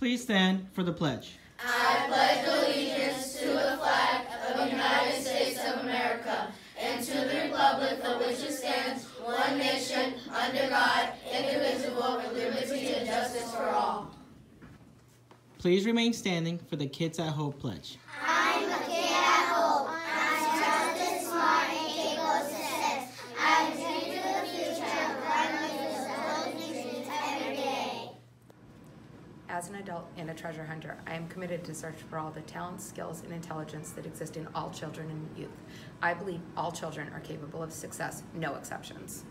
Please stand for the pledge. I pledge allegiance to the flag of the United States of America and to the republic for which it stands, one nation, under God, indivisible, with liberty and justice for all. Please remain standing for the Kids at Hope pledge. I'm a kid at Hope. I'm just as smart and capable of success. I dream to the future, running with those dreams every day. As an adult and a treasure hunter, I am committed to search for all the talents, skills, and intelligence that exist in all children and youth. I believe all children are capable of success, no exceptions.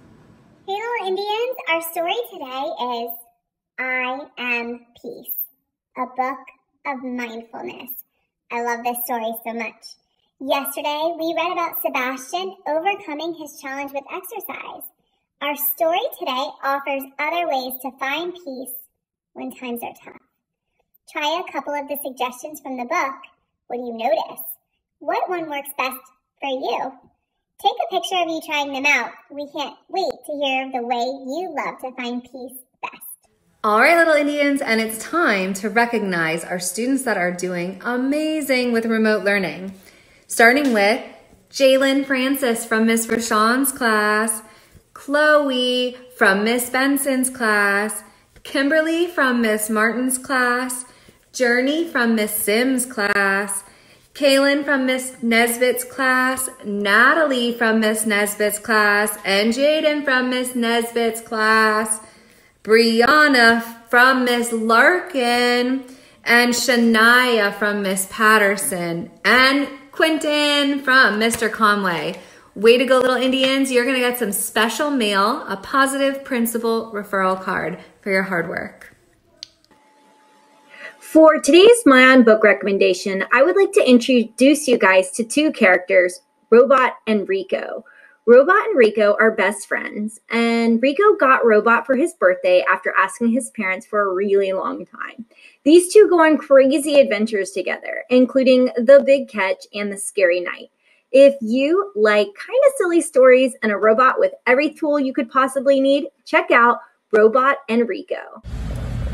Hey little Indians, our story today is I Am Peace, a book of mindfulness. I love this story so much. Yesterday, we read about Sebastian overcoming his challenge with exercise. Our story today offers other ways to find peace when times are tough. Try a couple of the suggestions from the book. What do you notice? What one works best for you? Take a picture of you trying them out. We can't wait to hear the way you love to find peace best. All right, little Indians, and it's time to recognize our students that are doing amazing with remote learning. Starting with Jalen Francis from Miss Rashawn's class, Chloe from Miss Benson's class, Kimberly from Miss Martin's class, Journey from Miss Sims' class, Kaylin from Miss Nesbitt's class, Natalie from Miss Nesbitt's class, and Jaden from Miss Nesbitt's class, Brianna from Miss Larkin, and Shania from Miss Patterson, and Quentin from Mr. Conway. Way to go, little Indians. You're going to get some special mail, a positive principal referral card for your hard work. For today's Mayan book recommendation, I would like to introduce you guys to two characters, Robot and Rico. Robot and Rico are best friends, and Rico got Robot for his birthday after asking his parents for a really long time. These two go on crazy adventures together, including The Big Catch and The Scary Night. If you like kind of silly stories and a robot with every tool you could possibly need, check out Robot and Rico.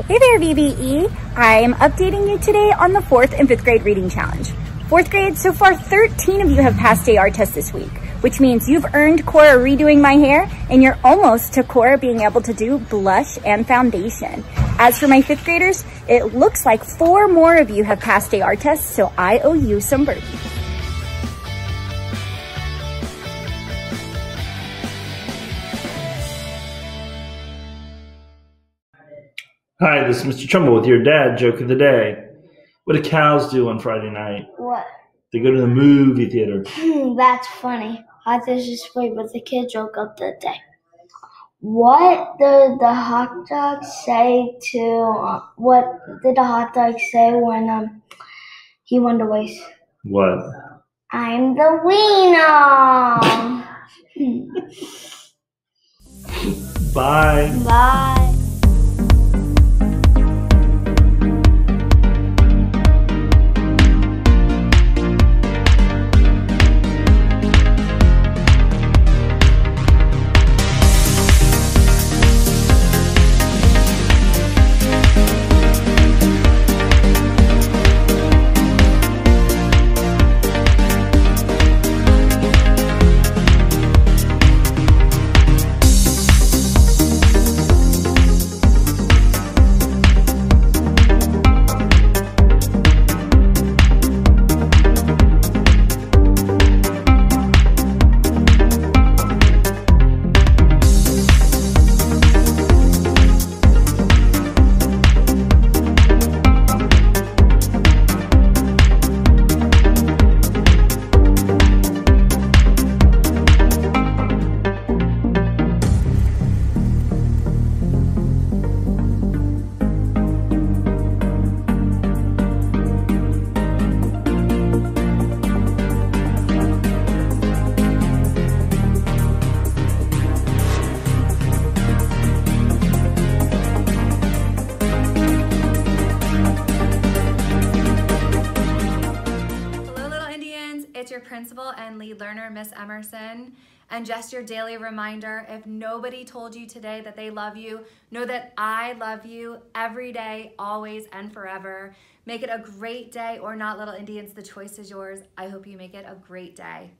Hey there, VBE. I'm updating you today on the fourth and fifth grade reading challenge. Fourth grade, so far 13 of you have passed AR test this week, which means you've earned Cora redoing my hair and you're almost to Cora being able to do blush and foundation. As for my fifth graders, it looks like four more of you have passed AR tests, so I owe you some birdies. Hi, this is Mr. Trumbull with your dad joke of the day. What do cows do on Friday night? What? They go to the movie theater. That's funny. I just wait with the kid joke of the day. What did the hot dog say to? Uh, what did the hot dog say when um he went to waste? What? I'm the wiener. Bye. Bye. It's your principal and lead learner, Miss Emerson. And just your daily reminder if nobody told you today that they love you, know that I love you every day, always, and forever. Make it a great day or not, little Indians. The choice is yours. I hope you make it a great day.